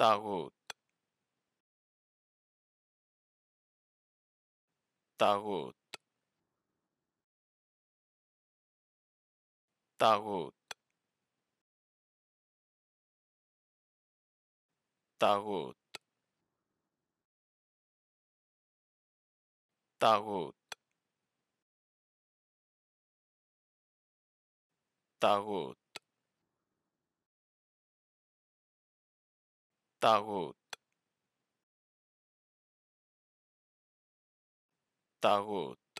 طاغوت طاغوت طاغوت طاغوت طاغوت طاغوت Таут. Таут.